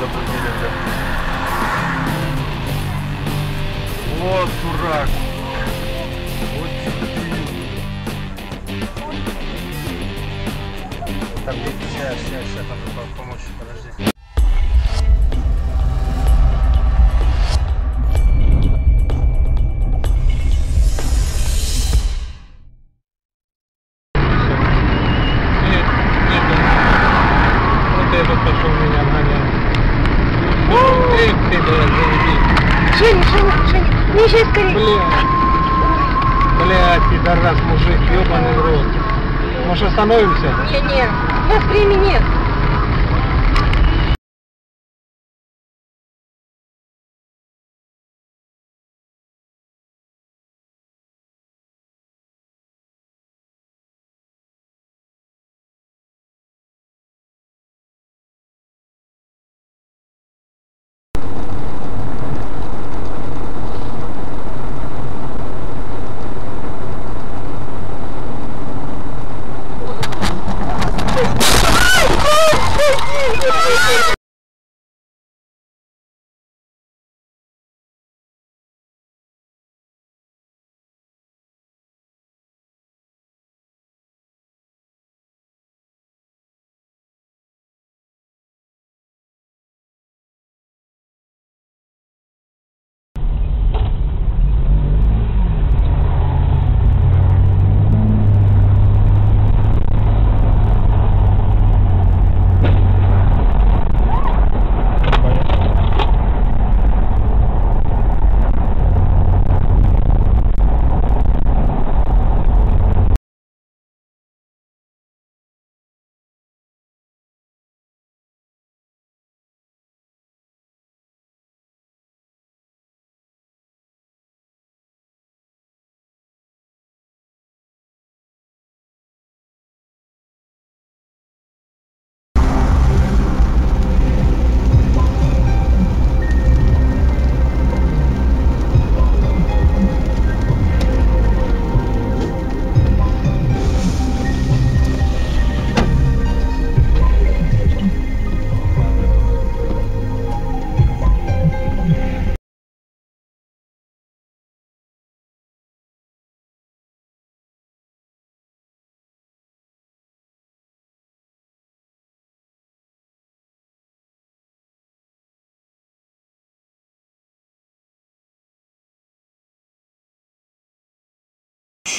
запустили, бля. Вот дурак. Вот. Так, сейчас, сейчас, сейчас, там помочь, Езжай скорее. Блядь. Блядь, пидорас, мужик, ебаный в рот. Может остановимся? Не, не, у нас времени нет.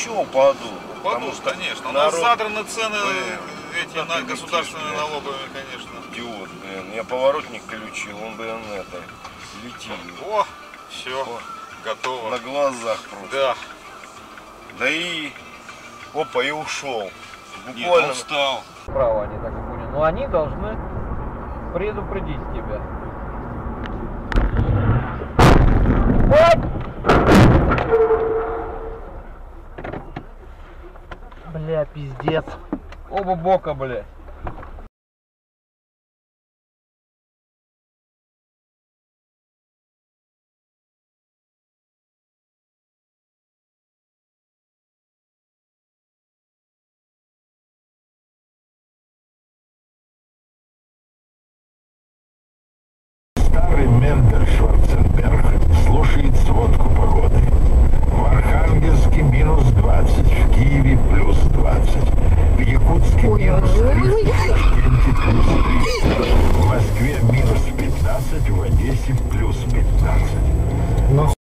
Еще упаду. Упадут, конечно. У нас народ задраны цены Блин, эти на государственные налоговые, конечно. идиот, блин. Я поворотник включил, он, блин, это, летит. О, все, О, готово. На глазах просто. Да. Да и... Опа, и ушел. Нет, Буквально. он встал. Право они так и поняли. Но они должны предупредить тебя. Бля, пиздец. Оба бока, бля. В Ташкенте плюс 30, в Москве минус 15, в Одессе плюс 15.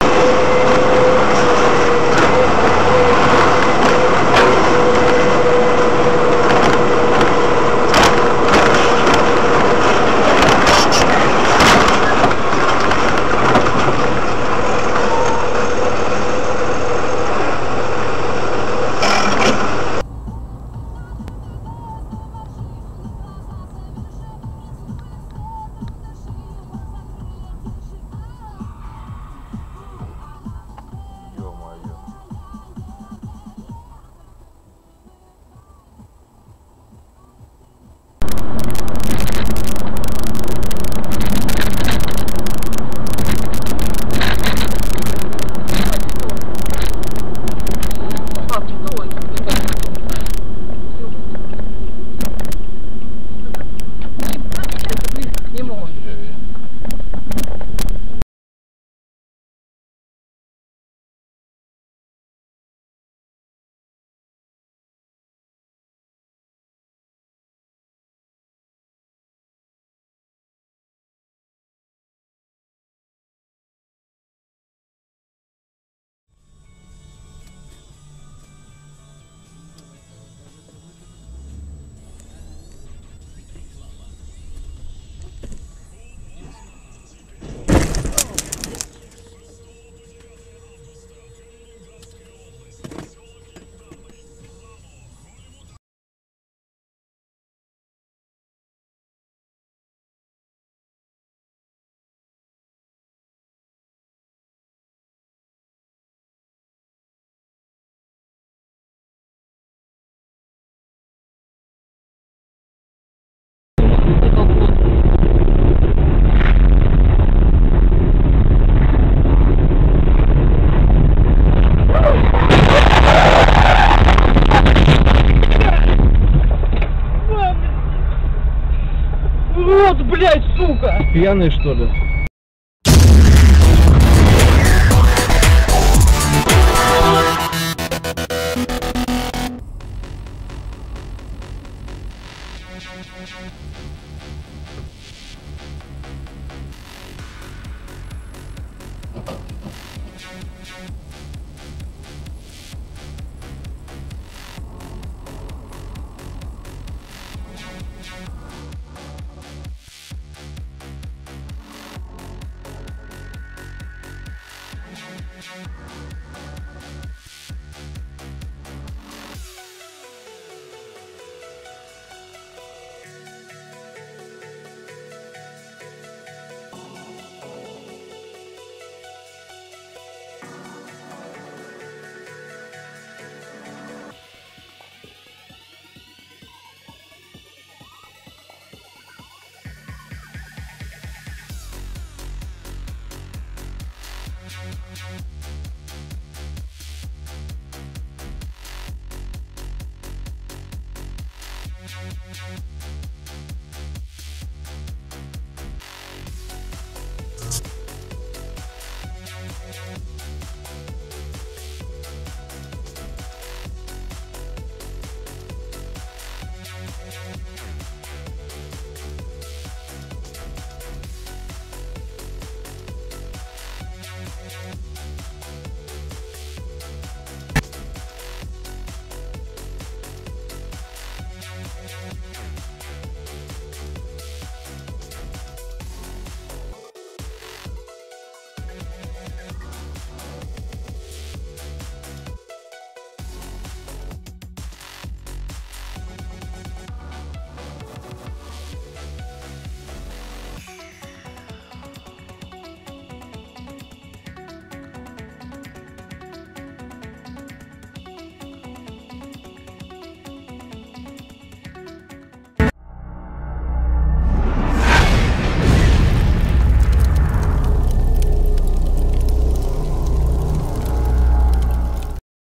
блядь, сука! Пьяный, что ли? Thank